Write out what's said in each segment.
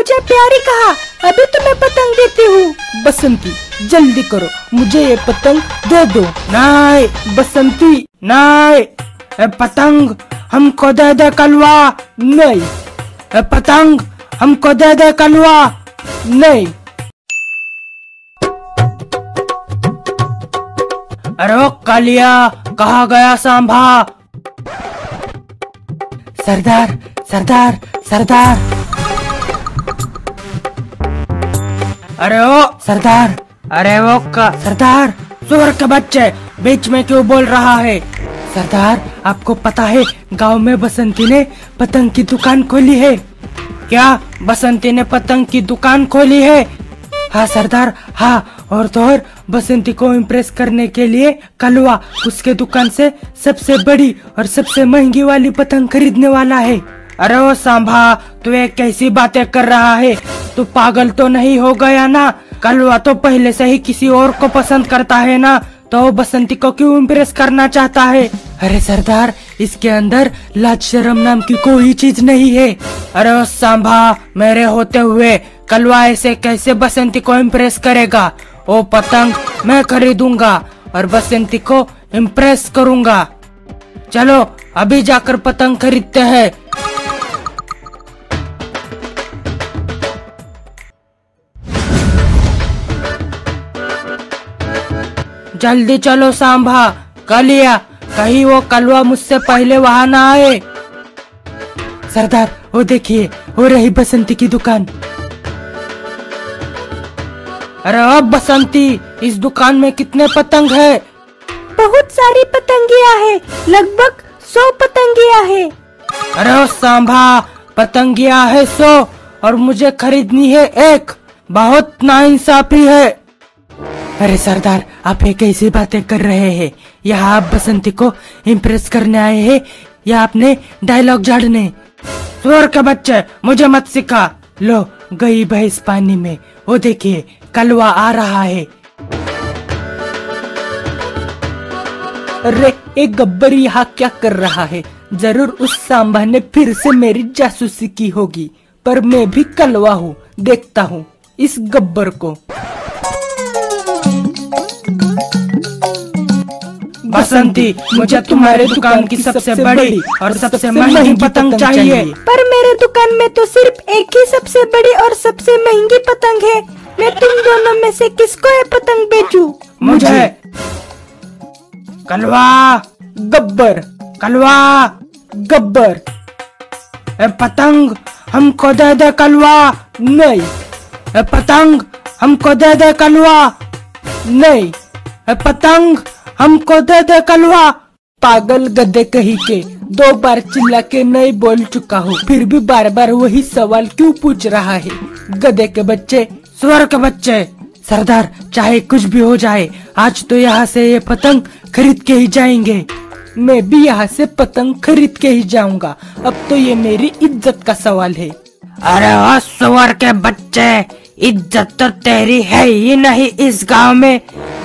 मुझे प्यारी कहा, अभी तो मैं पतंग देती हूँ। बसंती, जल्दी करो, मुझे ये पतंग दे दो। नहीं बसंती ए पतंग हमको दे दे कलवा, नहीं। पतंग हमको दे दे कलवा, नहीं। अरे कालिया, कहा गया सांभा? सरदार सरदार सरदार। अरे ओ सरदार। अरे वो का सरदार सुअर के बच्चे बीच में क्यों बोल रहा है? सरदार आपको पता है गाँव में बसंती ने पतंग की दुकान खोली है? क्या बसंती ने पतंग की दुकान खोली है? हाँ सरदार हाँ और तो और बसंती को इम्प्रेस करने के लिए कलवा उसके दुकान से सबसे बड़ी और सबसे महँगी वाली पतंग खरीदने वाला है। अरे ओ सांभा तू ये कैसी बातें कर रहा है? तू पागल तो नहीं हो गया ना? कलवा तो पहले से ही किसी और को पसंद करता है ना? तो बसंती को क्यों इम्प्रेस करना चाहता है? अरे सरदार, इसके अंदर लाज शर्म नाम की कोई चीज़ नहीं है। अरे ओ सांभा, मेरे होते हुए कलवा ऐसे कैसे बसंती को इम्प्रेस करेगा? वो पतंग, मैं खरीदूँगा और बसंती को इम्प्रेस करूँगा। चलो, अभी जाकर पतंग खरीदते हैं। जल्दी चलो सांभा। कलिया कहीं वो कलवा मुझसे पहले वहाँ ना आए। सरदार वो देखिए वो रही बसंती की दुकान। अरे अब बसंती इस दुकान में कितने पतंग है? बहुत सारी पतंगिया है लगभग सौ पतंगिया है। अरे सांभा पतंगिया है सौ और मुझे खरीदनी है एक। बहुत नाइंसाफी है। अरे सरदार, आप ये कैसी बातें कर रहे हैं? यहाँ आप बसंती को इम्प्रेस करने आए हैं? या आपने डायलॉग झाड़ने? सुअर के बच्चे मुझे मत सिखा। लो, गई भैंस पानी में। वो देखिए, कलवा आ रहा है। अरे, एक गब्बर यहाँ क्या कर रहा है? ज़रूर उस सांबा ने फिर से मेरी जासूसी की होगी, पर मैं भी कलवा हूँ, देखता हूँ इस गब्बर को। बसंती मुझे तुम्हारे दुकान की सबसे बड़ी और सबसे महँगी पतंग चाहिए। पर मेरे दुकान में तो सिर्फ़ एक ही सबसे बड़ी और सबसे महँगी पतंग है। मैं तुम दोनों में से किसको ये पतंग बेचूं? मुझे। कलवा गब्बर कलवा गब्बर। ए पतंग हमको दे दे कलवा नहीं। ए पतंग हमको दे दे कलवा नहीं। ए पतंग हमको दे दे कलवा। पागल गधे कही के, दो बार चिल्ला के नहीं बोल चुका हूँ। फिर भी बार बार वही सवाल क्यों पूछ रहा है? गधे के बच्चे, स्वर के बच्चे। सरदार, चाहे कुछ भी हो जाए, आज तो यहाँ से ये पतंग खरीद के ही जाएँगे। मैं भी यहाँ से पतंग खरीद के ही जाऊँगा। अब तो ये मेरी इज़्ज़त का सवाल है। अरे सुअर के बच्चे! इज़्ज़त तो तेरी है ही नहीं इस गाँव में।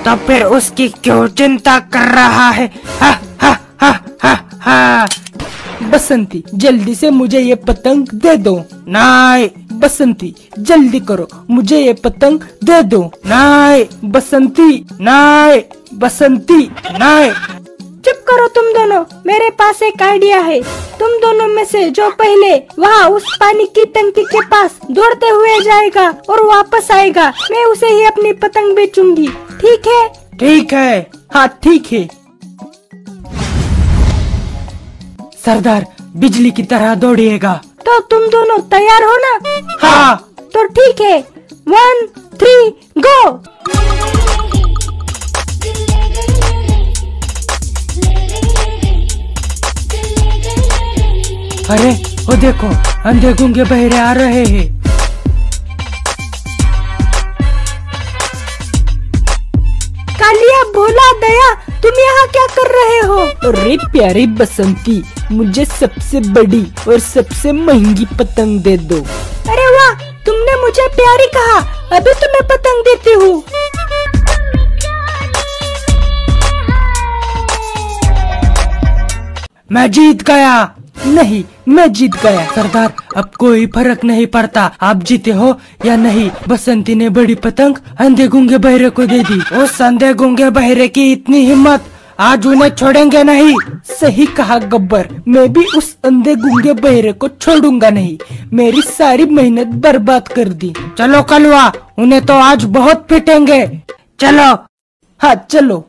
तो फिर उसकी क्यों चिंता कर रहा है? हा, हा, हा, हा, हा। बसंती जल्दी से मुझे ये पतंग दे दो। नहीं बसंती जल्दी करो मुझे ये पतंग दे दो। नहीं बसंती नहीं बसंती नहीं चुप करो तुम दोनों। मेरे पास एक आइडिया है। तुम दोनों में से जो पहले वहाँ उस पानी की टंकी के पास दौड़ते हुए जाएगा और वापस आएगा। मैं उसे ही अपनी पतंग बेचूँगी। ठीक है? ठीक है। हाँ ठीक है। सरदार बिजली की तरह दौड़िएगा। तो तुम दोनों तैयार हो ना? हाँ। तो ठीक है। वन थ्री गो अरे वो देखो अंधे गुंगे बहरे आ रहे हैं। कालिया भोला दया तुम यहाँ क्या कर रहे हो? अरे प्यारी बसंती मुझे सबसे बड़ी और सबसे महँगी पतंग दे दो। अरे वाह तुमने मुझे प्यारी कहा अभी तुम्हें पतंग देती हूँ। मैं जीत गया। नहीं, मैं जीत गया। सरदार, अब कोई फ़र्क नहीं पड़ता, आप जीते हो या नहीं। बसंती ने बड़ी पतंग अंधे गुंगे बहरे को दे दी। उस अंधे गुंगे बहरे की इतनी हिम्मत आज उन्हें छोड़ेंगे नहीं। सही कहा गब्बर, मैं भी उस अंधे गुंगे बहरे को छोड़ूँगा नहीं। मेरी सारी मेहनत बर्बाद कर दी। चलो कलवा, उन्हें तो आज बहुत पिटेंगे। चलो। हाँ चलो।